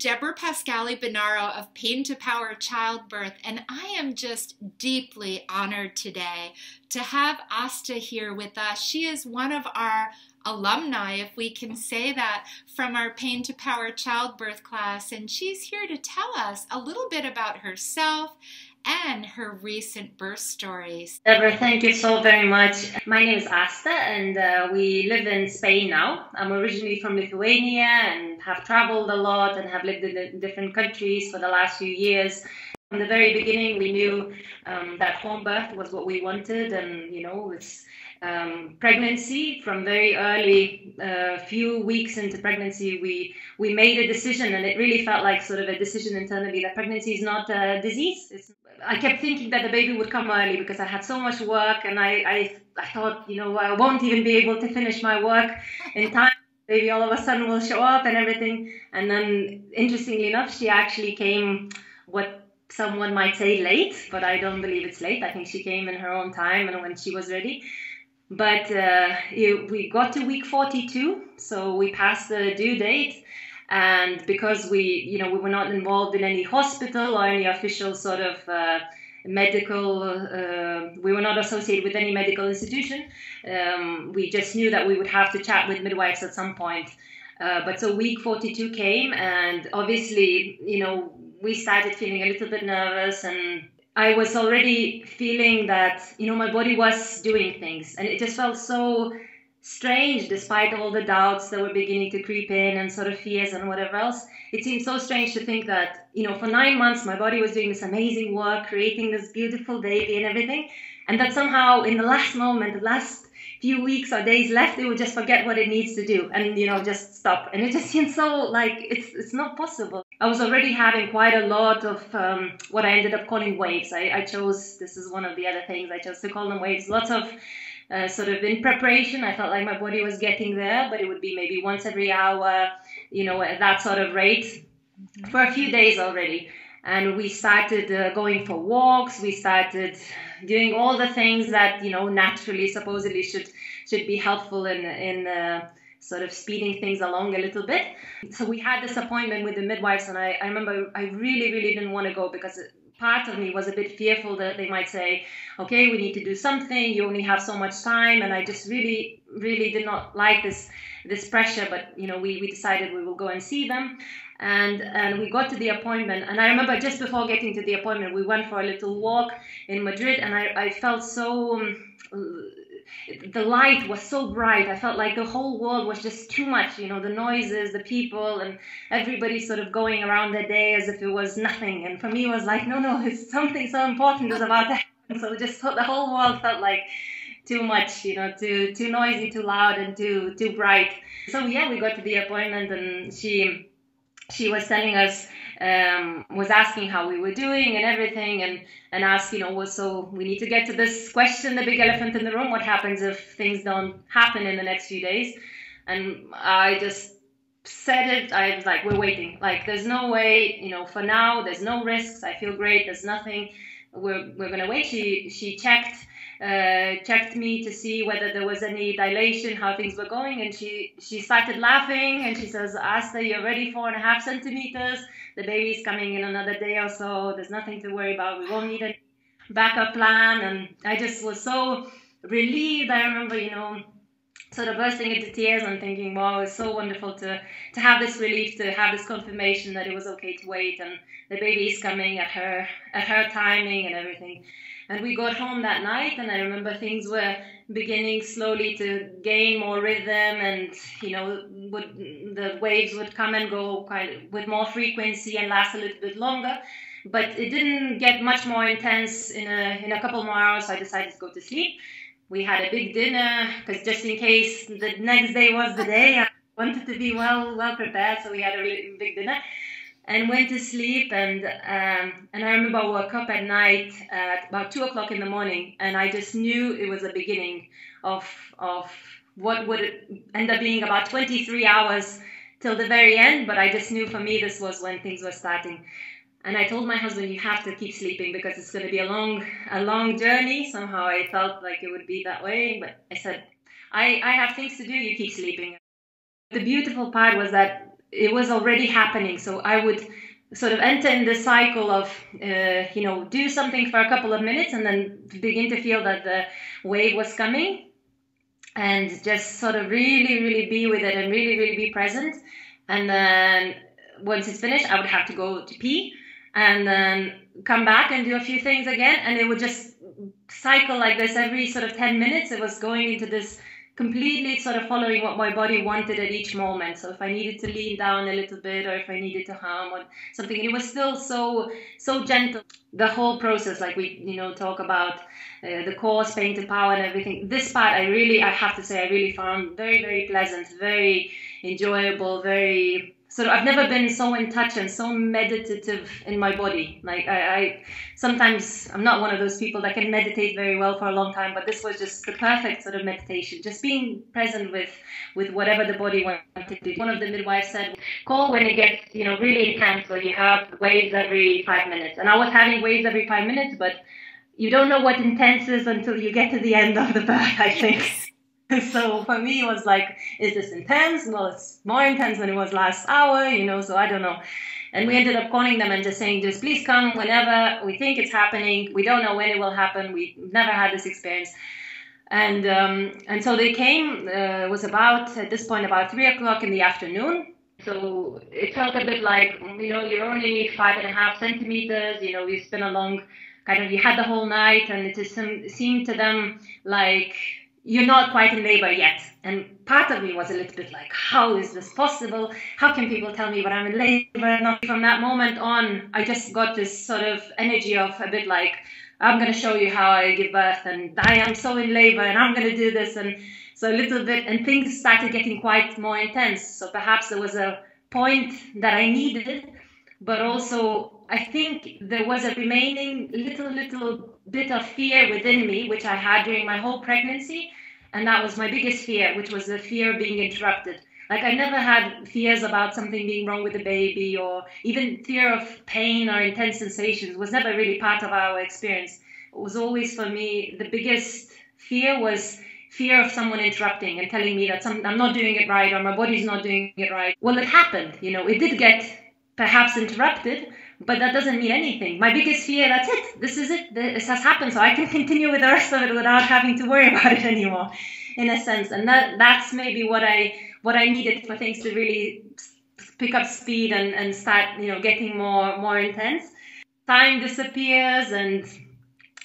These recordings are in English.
Debra Pascali Bonaro of Pain to Power Childbirth, and I am just deeply honored today to have Asta here with us. She is one of our alumni, if we can say that, from our Pain to Power Childbirth class, and she's here to tell us a little bit about herself and her recent birth stories. Debra, thank you so very much. My name is Asta, and uh, we live in Spain now. I'm originally from Lithuania and have traveled a lot and have lived in different countries for the last few years. From the very beginning, we knew um, that home birth was what we wanted, and you know, it's um, pregnancy from very early, uh, few weeks into pregnancy, we we made a decision, and it really felt like sort of a decision internally that pregnancy is not a disease. It's, I kept thinking that the baby would come early because I had so much work, and I, I I thought, you know, I won't even be able to finish my work in time. Maybe all of a sudden will show up and everything. And then, interestingly enough, she actually came what someone might say late, but I don't believe it's late. I think she came in her own time and when she was ready. But uh, it, we got to week 42, so we passed the due date. And because we, you know, we were not involved in any hospital or any official sort of uh, medical, uh, we were not associated with any medical institution. Um, we just knew that we would have to chat with midwives at some point. Uh, but so week 42 came, and obviously, you know, we started feeling a little bit nervous and I was already feeling that, you know, my body was doing things and it just felt so strange despite all the doubts that were beginning to creep in and sort of fears and whatever else. It seemed so strange to think that, you know, for nine months my body was doing this amazing work, creating this beautiful baby and everything. And that somehow in the last moment, the last few weeks or days left, it would just forget what it needs to do and, you know, just stop. And it just seemed so like it's, it's not possible. I was already having quite a lot of um, what I ended up calling waves. I, I, chose, this is one of the other things, I chose to call them waves. Lots of uh, sort of in preparation. I felt like my body was getting there, but it would be maybe once every hour, you know, at that sort of rate mm-hmm. for a few days already. And we started uh, going for walks. We started doing all the things that you know naturally, supposedly should should be helpful in in uh, sort of speeding things along a little bit. So we had this appointment with the midwives, and I, I remember I really, really didn't want to go because part of me was a bit fearful that they might say, okay, we need to do something, you only have so much time. And I just really, really did not like this this pressure, but you know, we, we decided we will go and see them. And, and we got to the appointment. And I remember just before getting to the appointment, we went for a little walk in Madrid, and I, I felt so the light was so bright. I felt like the whole world was just too much, you know, the noises, the people, and everybody sort of going around their day as if it was nothing. And for me, it was like, no, no, it's something so important is about to happen. So just the whole world felt like too much, you know, too too noisy, too loud, and too too bright. So yeah, we got to the appointment, and she she was telling us um, was asking how we were doing and everything, and and asked, you know, well, so we need to get to this question, the big elephant in the room. What happens if things don't happen in the next few days? And I just said it. I was like, we're waiting. Like, there's no way, you know, for now, there's no risks. I feel great. There's nothing. We're we're gonna wait. She she checked uh, checked me to see whether there was any dilation, how things were going, and she she started laughing and she says, "Asta, you're ready four and a half centimeters. The baby's coming in another day or so. There's nothing to worry about. We won't need a backup plan." And I just was so relieved. I remember, you know, sort of bursting into tears and thinking, wow, it's so wonderful to, to have this relief, to have this confirmation that it was okay to wait and the baby is coming at her at her timing and everything. And we got home that night, and I remember things were beginning slowly to gain more rhythm, and you know, would, the waves would come and go quite with more frequency and last a little bit longer. But it didn't get much more intense. In a in a couple more hours, I decided to go to sleep. We had a big dinner because just in case the next day was the day, I wanted to be well well prepared. So we had a really big dinner and went to sleep and um, and I remember I woke up at night at about two o'clock in the morning and I just knew it was the beginning of of what would end up being about 23 hours till the very end but I just knew for me this was when things were starting. And I told my husband you have to keep sleeping because it's going to be a long a long journey. Somehow I felt like it would be that way but I said I I have things to do you keep sleeping. The beautiful part was that it was already happening. So I would sort of enter in the cycle of uh, you know do something for a couple of minutes and then begin to feel that the wave was coming and just sort of really really be with it and really really be present. And then once it's finished i would have to go to pee and then come back and do a few things again. And it would just cycle like this every sort of 10 minutes. It was going into this completely sort of following what my body wanted at each moment. So if I needed to lean down a little bit or if I needed to hum or something, it was still so so gentle. The whole process, like we you know talk about uh, the course, pain to power, and everything. This part, I really, I have to say, I really found very very pleasant, very enjoyable, very sort of I've never been so in touch and so meditative in my body. Like I, I, sometimes I'm not one of those people that can meditate very well for a long time, but this was just the perfect sort of meditation. Just being present with with whatever the body wanted to do. One of the midwives said, "Call when it gets you know really intense, where you have waves every five minutes." And I was having waves every five minutes, but you don't know what intense is until you get to the end of the birth. I think. so for me, it was like, is this intense? Well, it's more intense than it was last hour, you know, so I don't know. And we ended up calling them and just saying, just please come whenever we think it's happening. We don't know when it will happen. We've never had this experience. And um, and so they came. Uh, was about at this point about three o'clock in the afternoon. So it felt a bit like you know you're only five and a half centimeters. You know we've been a long kind of you had the whole night, and it just seemed to them like you're not quite in labor yet. And part of me was a little bit like, how is this possible? How can people tell me when I'm in labor? And from that moment on, I just got this sort of energy of a bit like, I'm going to show you how I give birth, and I am so in labor, and I'm going to do this. And so a little bit, and things started getting quite more intense. So perhaps there was a point that I needed, but also I think there was a remaining little, little bit of fear within me, which I had during my whole pregnancy. And that was my biggest fear, which was the fear of being interrupted. Like I never had fears about something being wrong with the baby or even fear of pain or intense sensations was never really part of our experience. It was always for me, the biggest fear was fear of someone interrupting and telling me that some, I'm not doing it right or my body's not doing it right. Well, it happened, you know, it did get perhaps interrupted, but that doesn't mean anything. My biggest fear, that's it. This is it. This has happened. So I can continue with the rest of it without having to worry about it anymore, in a sense. And that that's maybe what I what I needed for things to really pick up speed and, and start, you know, getting more more intense. Time disappears and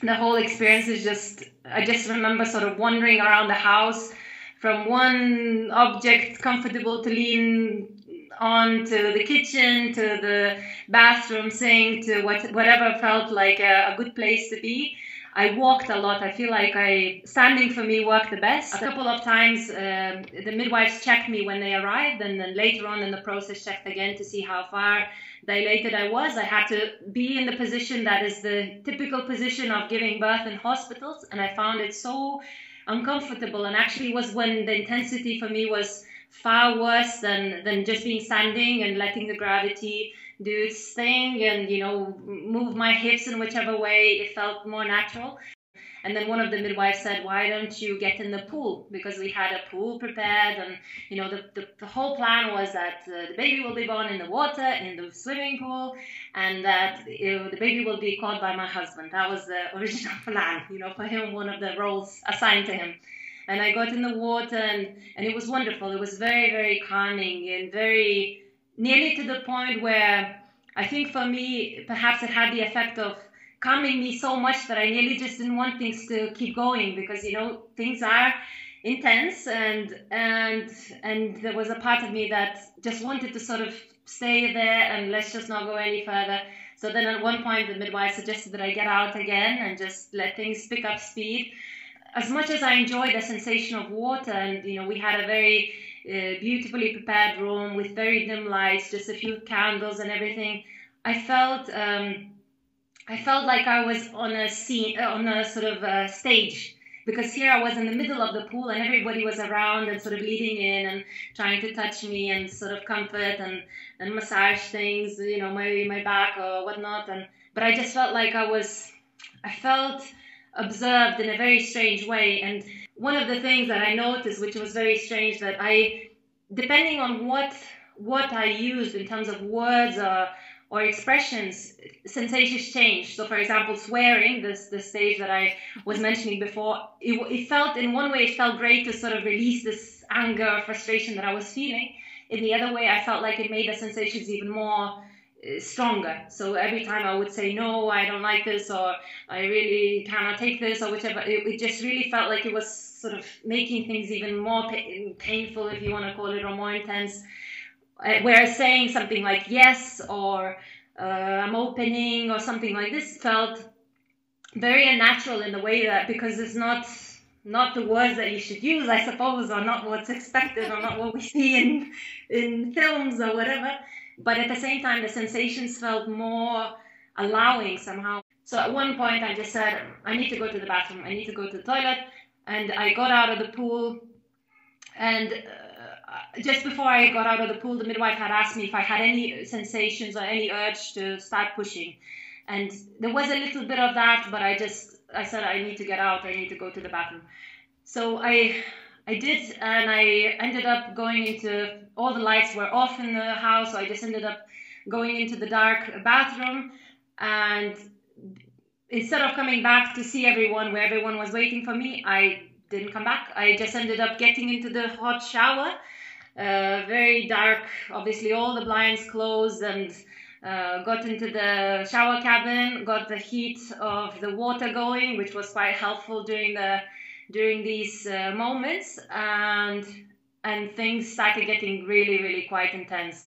the whole experience is just I just remember sort of wandering around the house from one object comfortable to lean on to the kitchen, to the bathroom, saying to what, whatever felt like a, a good place to be. I walked a lot. I feel like I standing for me worked the best. A couple of times, um, the midwives checked me when they arrived, and then later on in the process, checked again to see how far dilated I was. I had to be in the position that is the typical position of giving birth in hospitals, and I found it so uncomfortable. And actually, was when the intensity for me was far worse than than just being standing and letting the gravity do its thing and you know move my hips in whichever way it felt more natural. And then one of the midwives said why don't you get in the pool? Because we had a pool prepared and you know the, the, the whole plan was that uh, the baby will be born in the water in the swimming pool and that you know, the baby will be caught by my husband. That was the original plan you know for him one of the roles assigned to him and I got in the water and, and it was wonderful. It was very, very calming and very nearly to the point where I think for me, perhaps it had the effect of calming me so much that I nearly just didn't want things to keep going because, you know, things are intense and and and there was a part of me that just wanted to sort of stay there and let's just not go any further. So then at one point the midwife suggested that I get out again and just let things pick up speed as much as I enjoyed the sensation of water, and you know, we had a very uh, beautifully prepared room with very dim lights, just a few candles and everything. I felt um, I felt like I was on a scene, uh, on a sort of uh, stage, because here I was in the middle of the pool and everybody was around and sort of leading in and trying to touch me and sort of comfort and, and massage things, you know, my my back or whatnot. And but I just felt like I was, I felt observed in a very strange way. And one of the things that I noticed, which was very strange, that I, depending on what what I used in terms of words or or expressions, sensations change. So, for example, swearing, this the stage that I was mentioning before, it, it felt in one way it felt great to sort of release this anger, frustration that I was feeling. In the other way, I felt like it made the sensations even more stronger. So every time I would say no, I don't like this, or I really cannot take this, or whichever, it, it just really felt like it was sort of making things even more pa- painful, if you want to call it, or more intense. Uh, whereas saying something like yes or uh, I'm opening or something like this felt very unnatural in the way that because it's not not the words that you should use, I suppose, or not what's expected, or not what we see in in films or whatever. But at the same time, the sensations felt more allowing somehow. So at one point, I just said, I need to go to the bathroom. I need to go to the toilet, and I got out of the pool, and. Uh, just before I got out of the pool, the midwife had asked me if I had any sensations or any urge to start pushing. And there was a little bit of that, but I just, I said, I need to get out, I need to go to the bathroom. So I, I did, and I ended up going into, all the lights were off in the house, so I just ended up going into the dark bathroom. And instead of coming back to see everyone where everyone was waiting for me, I didn't come back. I just ended up getting into the hot shower uh, very dark, obviously all the blinds closed and uh, got into the shower cabin, got the heat of the water going, which was quite helpful during the during these uh, moments, and and things started getting really, really quite intense.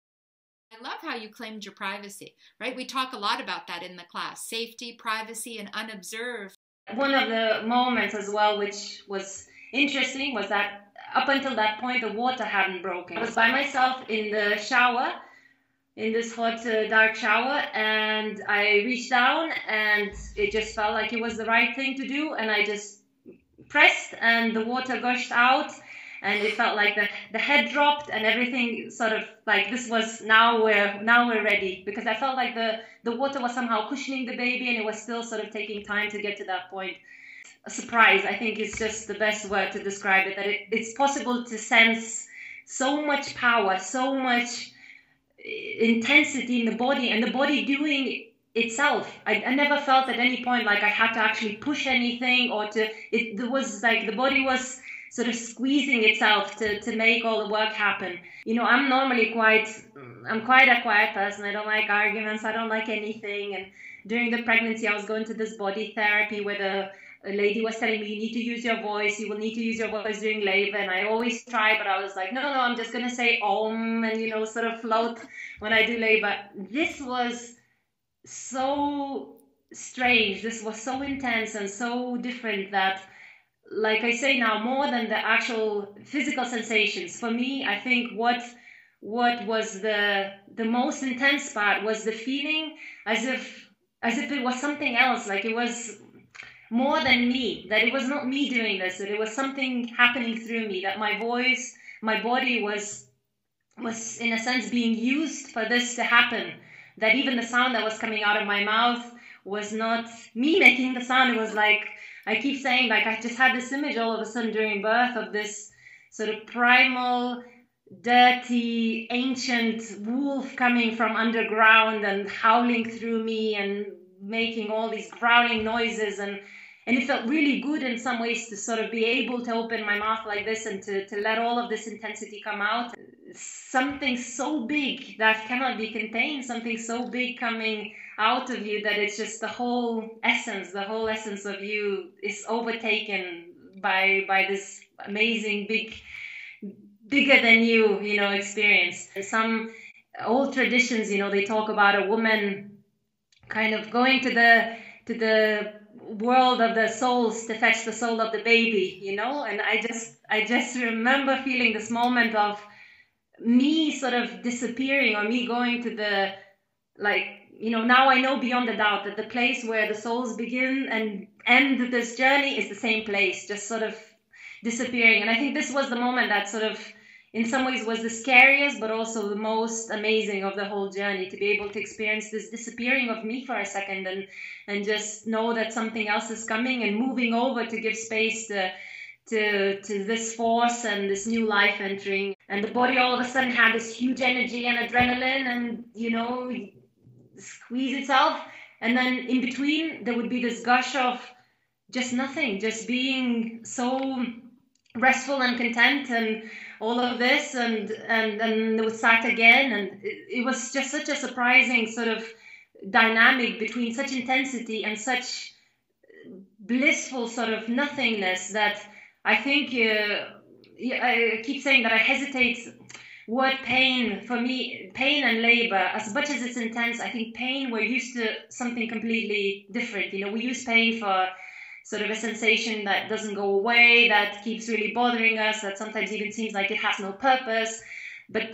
I love how you claimed your privacy, right? We talk a lot about that in the class safety, privacy, and unobserved. One of the moments as well, which was interesting, was that up until that point, the water hadn't broken. I was by myself in the shower, in this hot, uh, dark shower, and I reached down, and it just felt like it was the right thing to do, and I just pressed, and the water gushed out, and it felt like the, the head dropped, and everything sort of like this was now we're now we're ready because I felt like the the water was somehow cushioning the baby, and it was still sort of taking time to get to that point a surprise. I think is just the best word to describe it. That it, it's possible to sense so much power, so much eh, intensity in the body, and the body doing itself. I, I never felt at any point like I had to actually push anything or to. It, it was like the body was sort of squeezing itself to, to make all the work happen. You know, I'm normally quite, I'm quite a quiet person. I don't like arguments. I don't like anything. And during the pregnancy, I was going to this body therapy where the a lady was telling me you need to use your voice you will need to use your voice during labor and i always try but i was like no no i'm just going to say om and you know sort of float when i do labor this was so strange. This was so intense and so different that like i say now more than the actual physical sensations. For me i think what what was the the most intense part was the feeling as if as if it was something else. Like it was more than me, that it was not me doing this, that it was something happening through me, that my voice, my body was was in a sense being used for this to happen. That even the sound that was coming out of my mouth was not me making the sound. It was like I keep saying, like I just had this image all of a sudden during birth of this sort of primal, dirty, ancient wolf coming from underground and howling through me and making all these growling noises and and it felt really good in some ways to sort of be able to open my mouth like this and to, to let all of this intensity come out something so big that cannot be contained something so big coming out of you that it's just the whole essence the whole essence of you is overtaken by by this amazing big bigger than you you know experience. Some old traditions you know they talk about a woman kind of going to the to the world of the souls to fetch the soul of the baby you know? And i just i just remember feeling this moment of me sort of disappearing or me going to the like you know now i know beyond a doubt that the place where the souls begin and end this journey is the same place just sort of disappearing. And i think this was the moment that sort of in some ways was the scariest but also the most amazing of the whole journey to be able to experience this disappearing of me for a second and and just know that something else is coming and moving over to give space to to to this force and this new life entering and the body all of a sudden had this huge energy and adrenaline and you know squeeze itself. And then in between there would be this gush of just nothing just being so restful and content and all of this. And and and it was sat again. And it, it was just such a surprising sort of dynamic between such intensity and such blissful sort of nothingness that I think uh, I keep saying that I hesitate. Word pain for me pain and labor as much as it's intense i think pain we're used to something completely different. You know we use pain for sort of a sensation that doesn't go away that keeps really bothering us that sometimes even seems like it has no purpose. But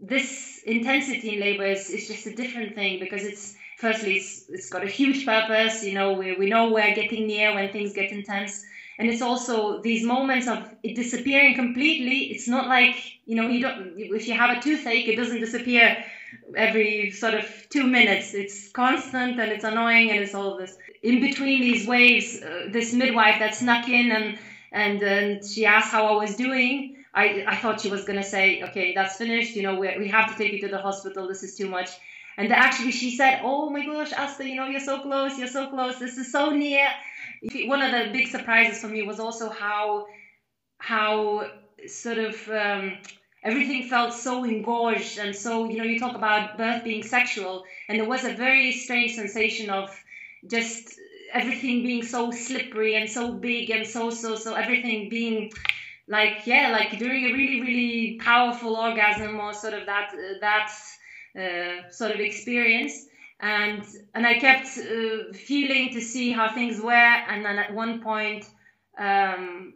this intensity in labor is, is just a different thing because it's firstly it's, it's got a huge purpose. You know we, we know we're getting near when things get intense and it's also these moments of it disappearing completely. It's not like you know you don't if you have a toothache it doesn't disappear every sort of two minutes. It's constant and it's annoying and it's all this. In between these waves uh, this midwife that snuck in and and and she asked how i was doing i i thought she was going to say okay that's finished. You know we, we have to take you to the hospital. This is too much. And actually she said oh my gosh asta you know you're so close you're so close. This is so near one of the big surprises for me was also how how sort of um, everything felt so engorged and so you know you talk about birth being sexual and there was a very strange sensation of just everything being so slippery and so big and so so so everything being like yeah like during a really really powerful orgasm or sort of that uh, that uh, sort of experience and and I kept uh, feeling to see how things were, and then at one point, um,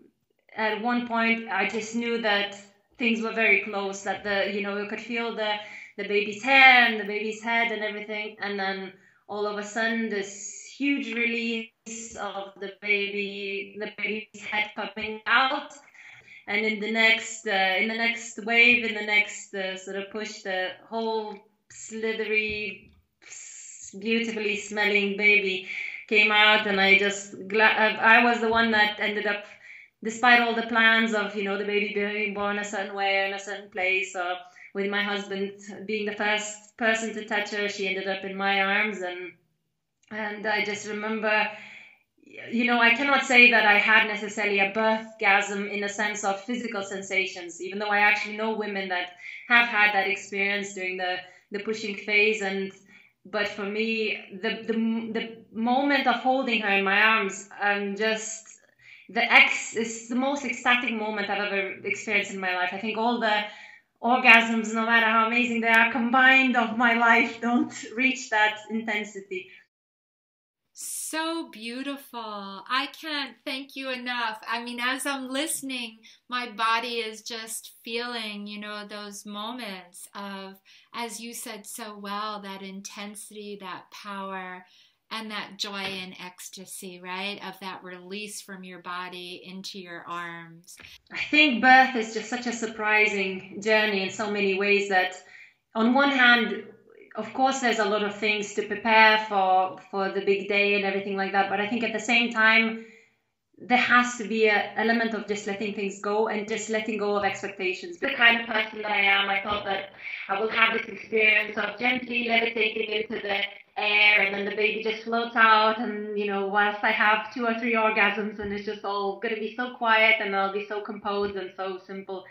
at one point, I just knew that things were very close. That the you know you could feel the the baby's hair and the baby's head and everything, and then all of a sudden this huge release of the baby, the baby's head coming out. And in the next, uh, in the next wave, in the next uh, sort of push, the whole slithery beautifully smelling baby came out and i just i was the one that ended up despite all the plans of you know the baby being born a certain way in a certain place or with my husband being the first person to touch her she ended up in my arms and and i just remember you know i cannot say that i had necessarily a birthgasm in a sense of physical sensations even though i actually know women that have had that experience during the the pushing phase and but for me, the, the, the moment of holding her in my arms, and just the ex is the most ecstatic moment I've ever experienced in my life. I think all the orgasms, no matter how amazing they are, combined of my life don't reach that intensity so beautiful. I can't thank you enough. I mean, as I'm listening, my body is just feeling, you know, those moments of, as you said so well, that intensity, that power, and that joy and ecstasy, right? Of that release from your body into your arms. I think birth is just such a surprising journey in so many ways that, on one hand, of course there's a lot of things to prepare for for the big day and everything like that but i think at the same time there has to be an element of just letting things go and just letting go of expectations. The kind of person that i am i thought that i will have this experience of gently levitating into the air and then the baby just floats out and you know whilst i have two or three orgasms and it's just all going to be so quiet and i'll be so composed and so simple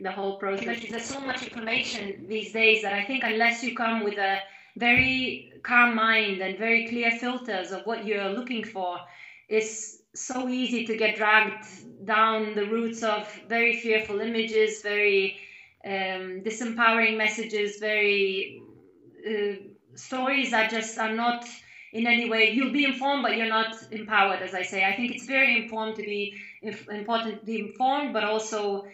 the whole process. There's so much information these days that I think unless you come with a very calm mind and very clear filters of what you're looking for, it's so easy to get dragged down the roots of very fearful images, very um, disempowering messages, very uh, stories that just are not in any way. You'll be informed, but you're not empowered, as I say. I think it's very important to be important to be informed, but also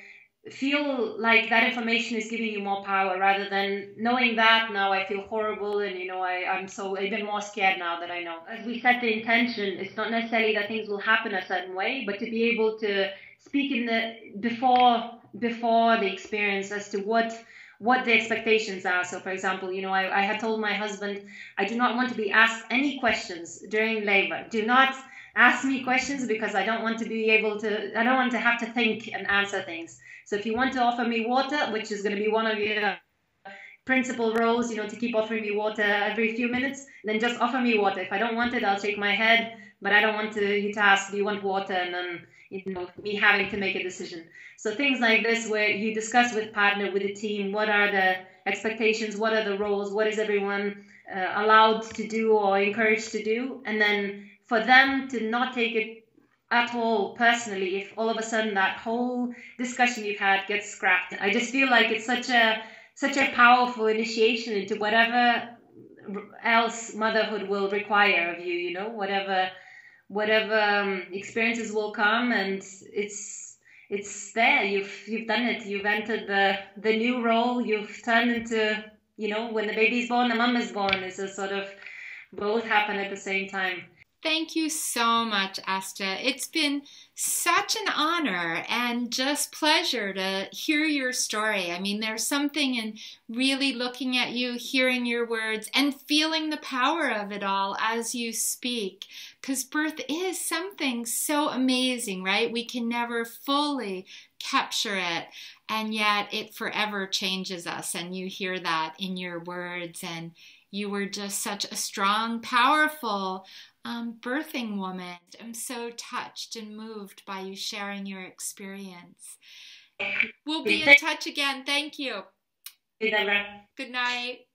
feel like that information is giving you more power rather than knowing that now I feel horrible and you know I, I'm so even more scared now that I know. As we set the intention, it's not necessarily that things will happen a certain way, but to be able to speak in the before before the experience as to what what the expectations are. So for example, you know, I, I had told my husband I do not want to be asked any questions during labor. Do not ask me questions because I don't want to be able to, I don't want to have to think and answer things. So if you want to offer me water, which is going to be one of your principal roles, you know, to keep offering me water every few minutes, then just offer me water. If I don't want it, I'll shake my head, but I don't want to, you to ask, do you want water? And then, you know, me having to make a decision. So things like this, where you discuss with partner, with the team, what are the expectations, what are the roles, what is everyone uh, allowed to do or encouraged to do, and then for them to not take it at all personally if all of a sudden that whole discussion you've had gets scrapped. I just feel like it's such a such a powerful initiation into whatever else motherhood will require of you. You know, whatever whatever um, experiences will come, and it's it's there. You've you've done it. You've entered the the new role. You've turned into you know when the baby's born, the mum is born. It's a sort of both happen at the same time. Thank you so much, Asta. It's been such an honor and just pleasure to hear your story. I mean, there's something in really looking at you, hearing your words, and feeling the power of it all as you speak. Because birth is something so amazing, right? We can never fully capture it, and yet it forever changes us. And you hear that in your words and you were just such a strong, powerful um, birthing woman. I'm so touched and moved by you sharing your experience. We'll be in touch again. Thank you. Good night.